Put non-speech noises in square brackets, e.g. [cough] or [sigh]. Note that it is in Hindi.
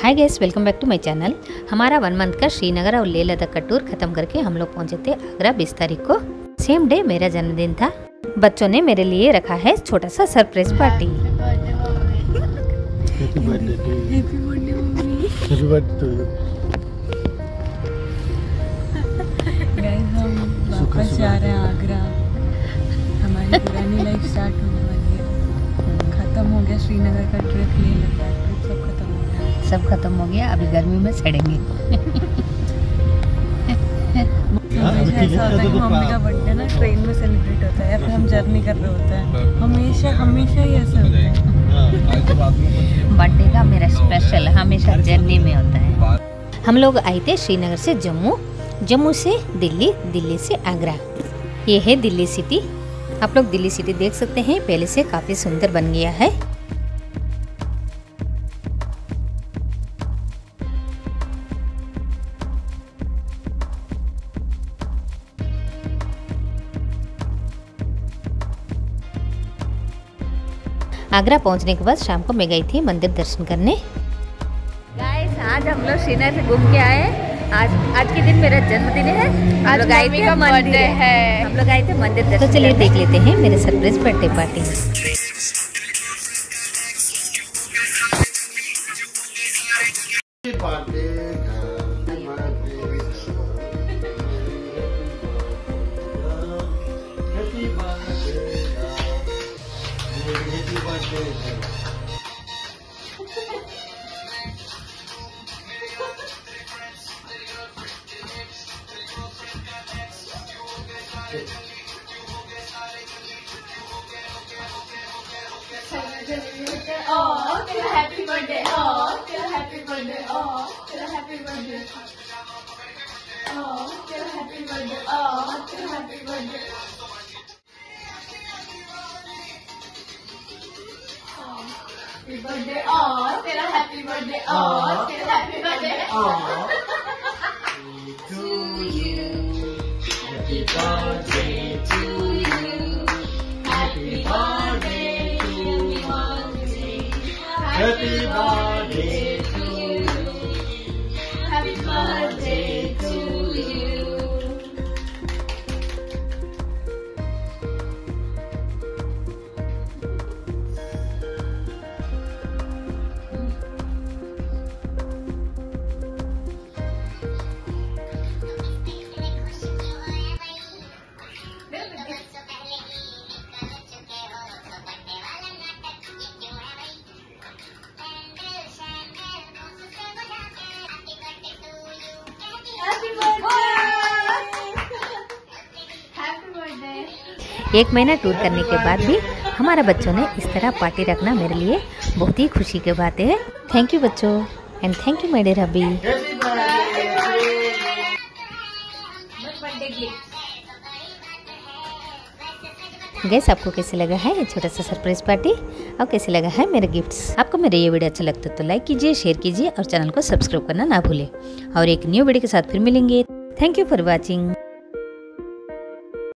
Hi guys welcome back to my channel हमारा वन मंथ का श्रीनगर और लेह लद्दाख का टूर खत्म करके हम लोग पहुँचे थे आगरा बीस तारीख को। सेम डे मेरा जन्मदिन था। बच्चों ने मेरे लिए रखा है छोटा सा सरप्राइज़ पार्टी जा रहे हैं आगरा। हमारी पुरानी लाइफ स्टार्ट होने वाली है। खत्म हो गया श्रीनगर का ट्रिप ले लद्दाख। सब खत्म हो गया अभी गर्मी में सड़ेंगे। हाँ, हमेशा ठीक है, ऐसा होता है तो कि तो मम्मी का बर्थडे ना ट्रेन में सेलिब्रेट होता है या फिर हम जर्नी कर रहे होते हैं। हमेशा हमेशा ही ऐसा होता है। बर्थडे का मेरा स्पेशल हमेशा जर्नी में होता है। हम लोग आए थे श्रीनगर से जम्मू। जम्मू से दिल्ली दिल्ली से आगरा। ये है दिल्ली सिटी आप लोग दिल्ली सिटी देख सकते हैं पहले से काफ़ी सुंदर बन गया है। आगरा पहुँचने के बाद शाम को मैं गई थी मंदिर दर्शन करने। गाइस आज हम लोग श्रीनगर से घूम के आए आज आज के दिन मेरा जन्मदिन है। आज लोग आए थे मंदिर। है। हम लोग आए थे मंदिर दर्शन तो चलिए देख लेते हैं मेरे surprise birthday party Oh, happy birthday. Oh, happy birthday. Oh, happy birthday. Oh, happy birthday. Oh, happy birthday. happy birthday, aw. Say happy birthday, aw. Uh-huh. Say happy birthday, uh-huh. aw. [laughs] To you, happy birthday to you. Happy birthday, happy birthday, happy birthday. एक महीना टूर करने के बाद भी हमारे बच्चों ने इस तरह पार्टी रखना मेरे लिए बहुत ही खुशी की बात है। थैंक यू बच्चों एंड थैंक यू मेरे रबी गैस आपको कैसे लगा है? ये छोटा सा सरप्राइज़ पार्टी और कैसे लगा है मेरे गिफ्ट्स आपको मेरे ये वीडियो अच्छा लगता है तो लाइक कीजिए शेयर कीजिए और चैनल को सब्सक्राइब करना ना भूले। और एक न्यू वीडियो के साथ फिर मिलेंगे। Thank you for watching